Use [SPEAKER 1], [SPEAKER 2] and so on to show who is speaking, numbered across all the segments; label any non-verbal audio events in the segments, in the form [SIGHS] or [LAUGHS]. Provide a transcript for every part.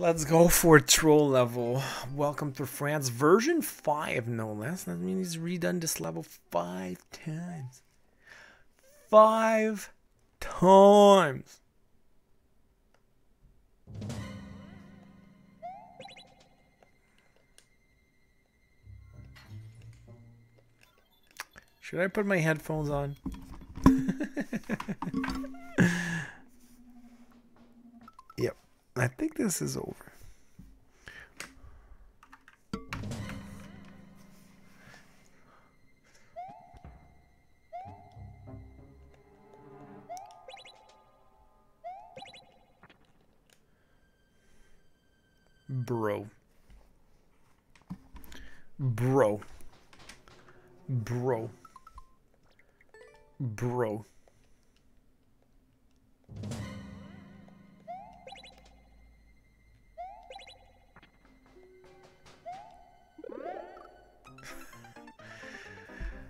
[SPEAKER 1] Let's go for troll level. Welcome to France. Version 5, no less. That means he's redone this level five times. Five times. Should I put my headphones on? [LAUGHS] yep. I think this is over. Bro. Bro. Bro. Bro.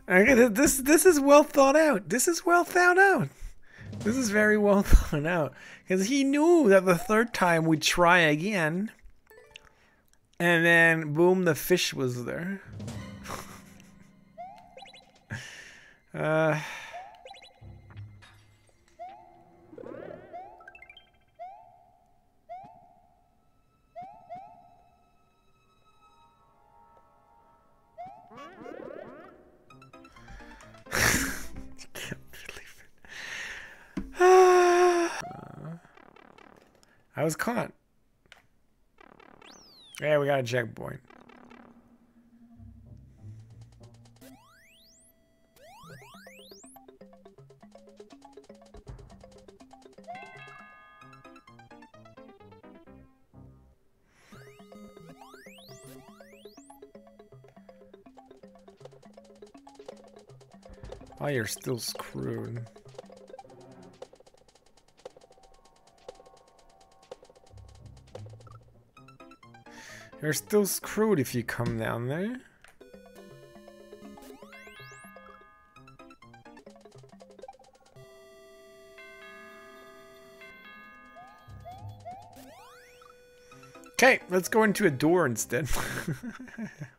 [SPEAKER 1] Okay, this this is well thought out. This is well thought out. This is very well [LAUGHS] thought out because he knew that the third time we'd try again, and then boom, the fish was there. [LAUGHS] uh. I was caught. Yeah, we got a checkpoint. Oh, you're still screwed. You're still screwed if you come down there. Okay, let's go into a door instead. [LAUGHS]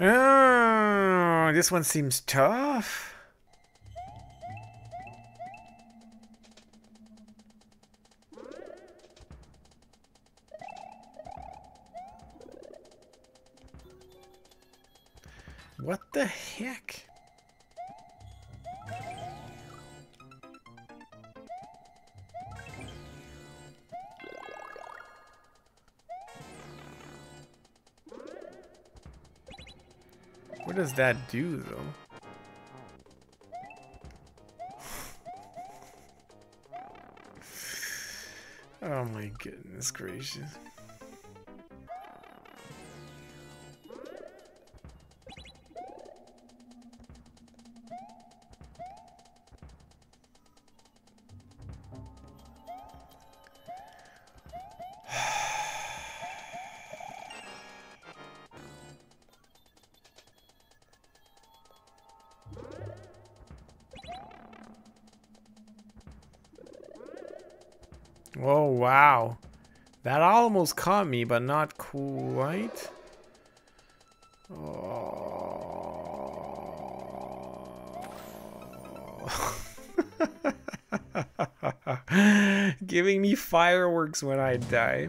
[SPEAKER 1] Oh, this one seems tough. That do, though? [SIGHS] Oh my goodness gracious. Wow. That almost caught me, but not quite. Oh. [LAUGHS] Giving me fireworks when I die.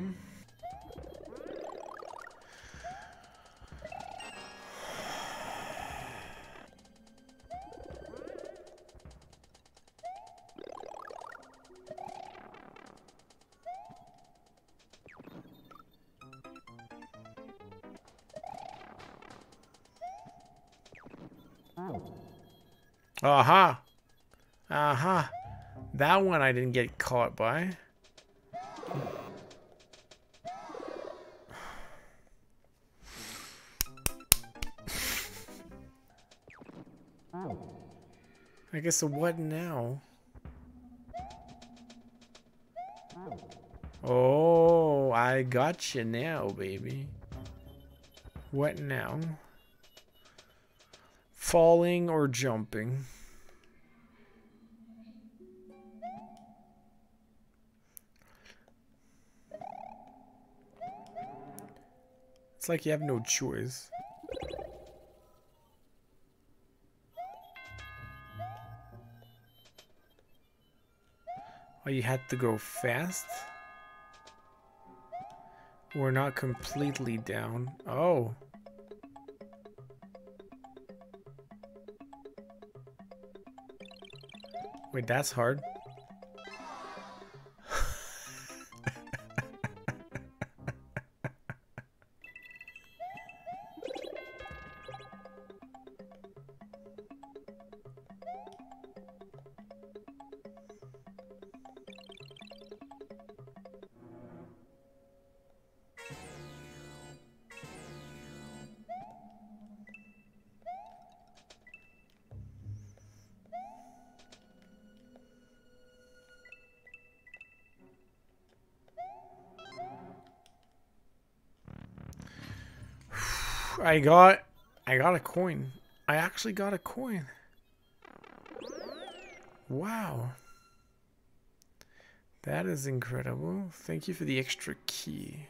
[SPEAKER 1] Aha. Aha. That one I didn't get caught by. I guess what now? Oh, I got you now, baby. What now? Falling or jumping? It's like you have no choice. Oh, you had to go fast? We're not completely down. Oh. Wait, that's hard. I got I got a coin. I actually got a coin. Wow. That is incredible. Thank you for the extra key.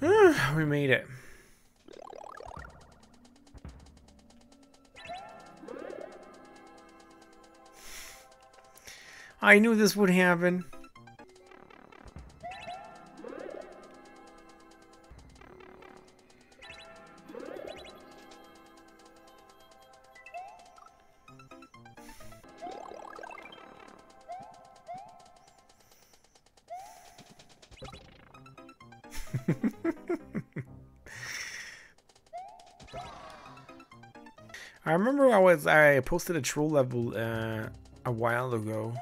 [SPEAKER 1] [SIGHS] we made it. I knew this would happen. [LAUGHS] I remember I was I posted a troll level uh, a while ago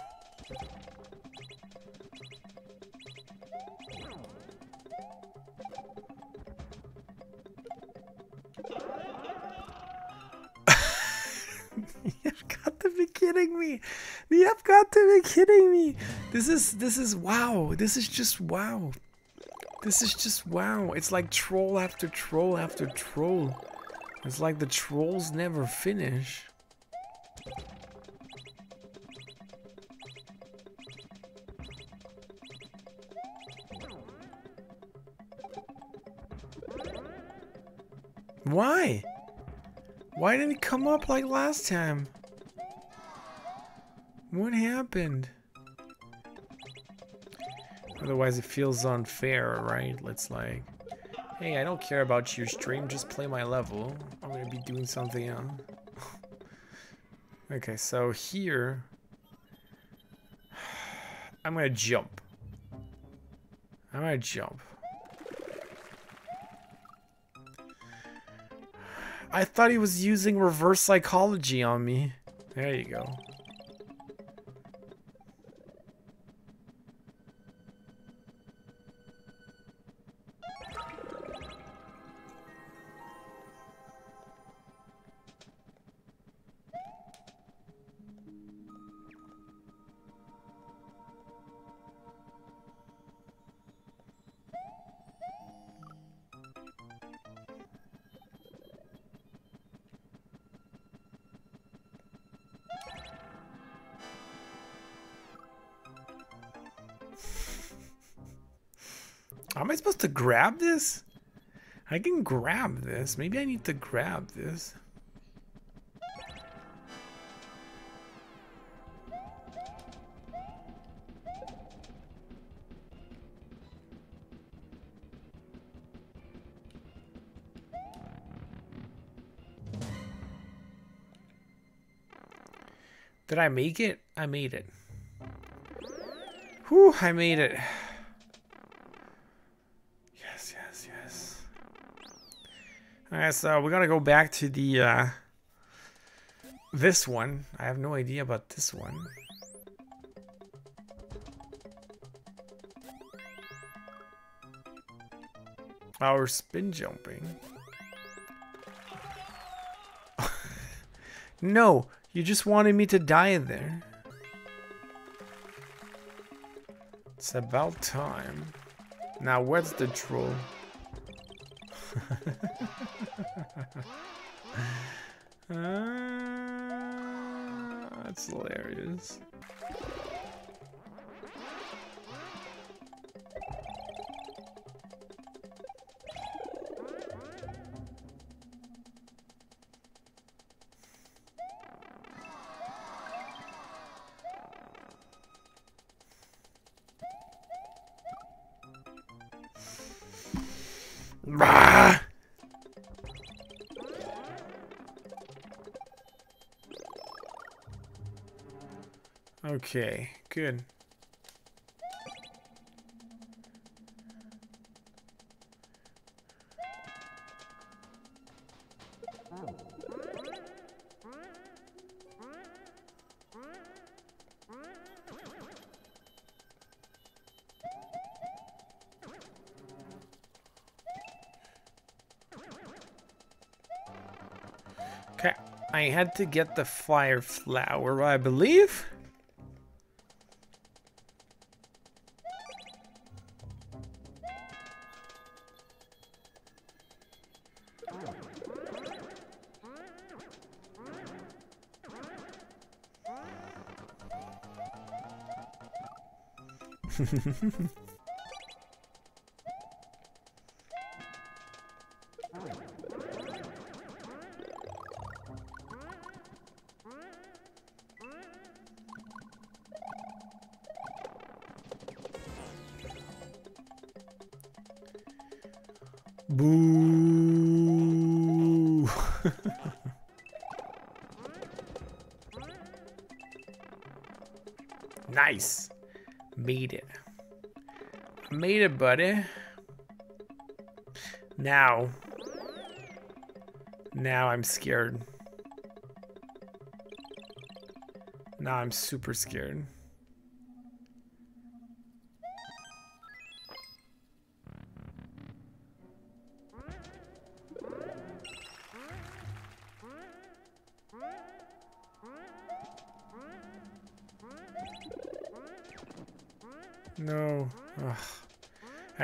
[SPEAKER 1] This is this is wow. This is just wow. This is just wow. It's like troll after troll after troll. It's like the trolls never finish. Why? Why didn't it come up like last time? What happened? Otherwise it feels unfair, right? Let's like, hey, I don't care about your stream, just play my level. I'm gonna be doing something else. [LAUGHS] okay, so here, [SIGHS] I'm gonna jump. I'm gonna jump. [SIGHS] I thought he was using reverse psychology on me. There you go. Am I supposed to grab this? I can grab this. Maybe I need to grab this. Did I make it? I made it. Whew, I made it. Alright, so we're gonna go back to the, uh, this one. I have no idea about this one. Our spin jumping. [LAUGHS] no, you just wanted me to die in there. It's about time. Now, where's the troll? [LAUGHS] [LAUGHS] uh, that's hilarious. Okay, good. I had to get the fire flower, I believe. [LAUGHS] Nice. Made it. Made it, buddy. Now. Now I'm scared. Now I'm super scared.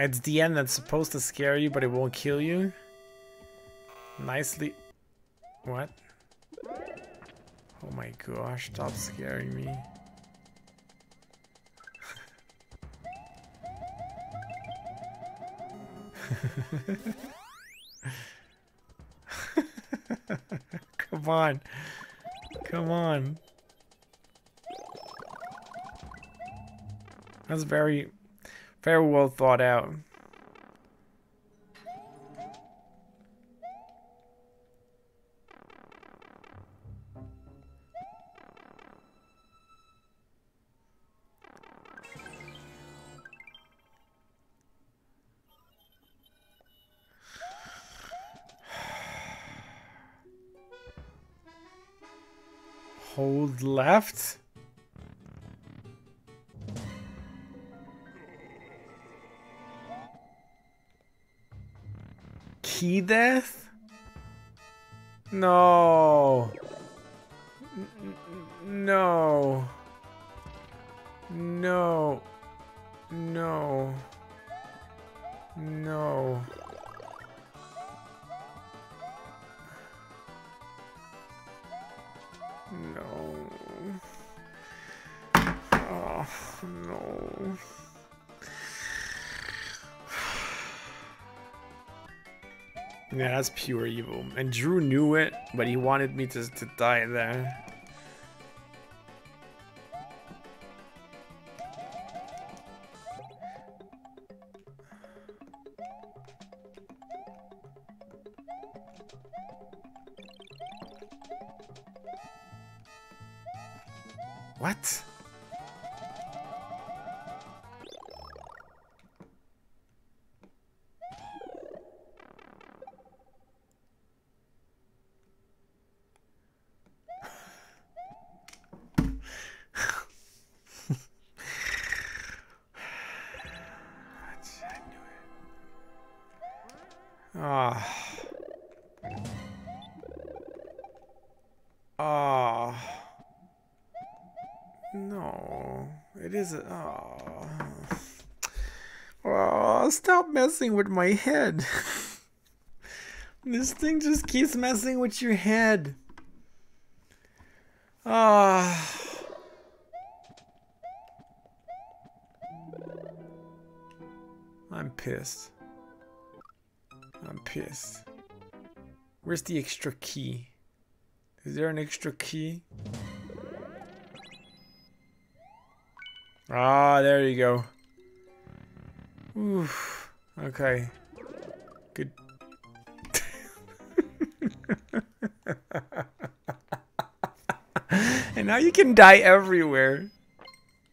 [SPEAKER 1] It's the end that's supposed to scare you, but it won't kill you. Nicely. What? Oh my gosh, stop scaring me. [LAUGHS] Come on. Come on. That's very, very well thought out. [SIGHS] Hold left. Key death? No. No. No. No. No. No. Oh, no. Yeah, that's pure evil. And Drew knew it, but he wanted me to, to die there. Messing with my head. this thing just keeps messing with your head. Ah. I'm pissed. I'm pissed. Where's the extra key? Is there an extra key? Ah, there you go. Oof. Okay. Good. [LAUGHS] and now you can die everywhere.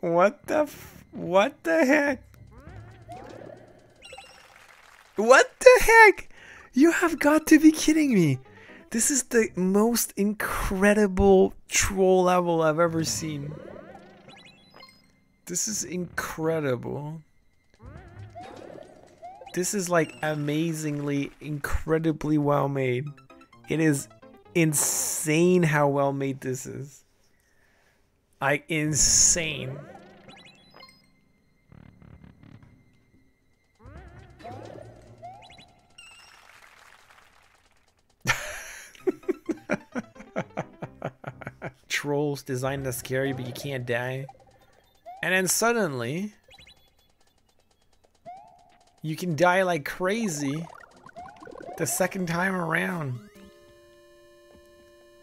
[SPEAKER 1] What the what the heck? What the heck? You have got to be kidding me. This is the most incredible troll level I've ever seen. This is incredible. This is like amazingly, incredibly well made. It is insane how well made this is. Like, insane. [LAUGHS] Trolls designed to scare you, but you can't die. And then suddenly, you can die like crazy the second time around.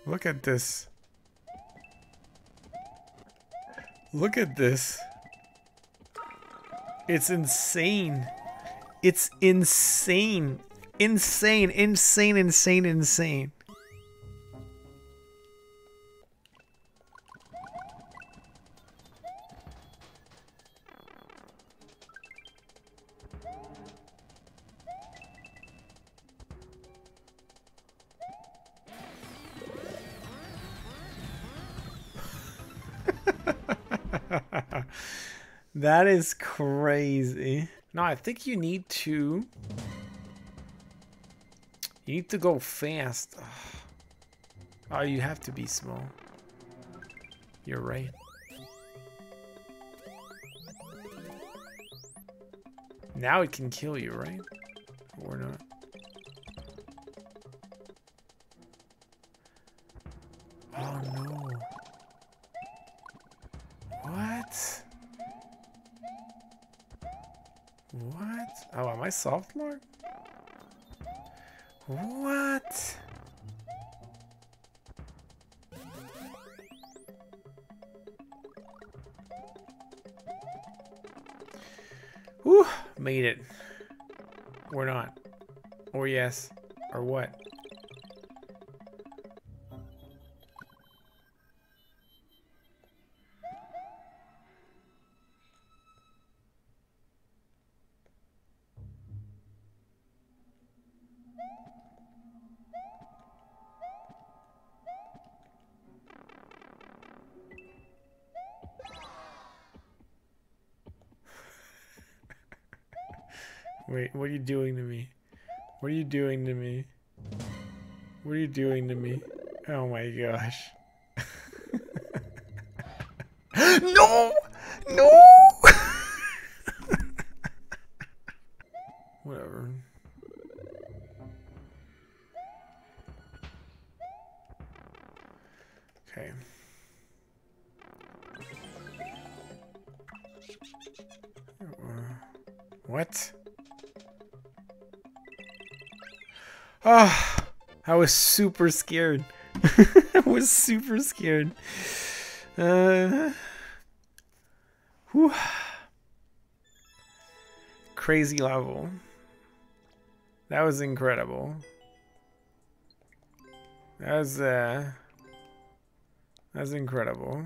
[SPEAKER 1] Look at this. Look at this. It's insane. It's insane. Insane, insane, insane, insane. That is crazy. No, I think you need to... You need to go fast. [SIGHS] Oh, you have to be small. You're right. Now it can kill you, right? Or not. Oh no. I soft lock? What? Whew, made it. Or not. Or yes. Wait, what are you doing to me? What are you doing to me? What are you doing to me? Oh my gosh. [LAUGHS] no! No! [LAUGHS] Whatever. Okay. Uh, what? Oh, I was super scared. [LAUGHS] I was super scared. Uh, whew. Crazy level. That was incredible. That was, uh, that was incredible.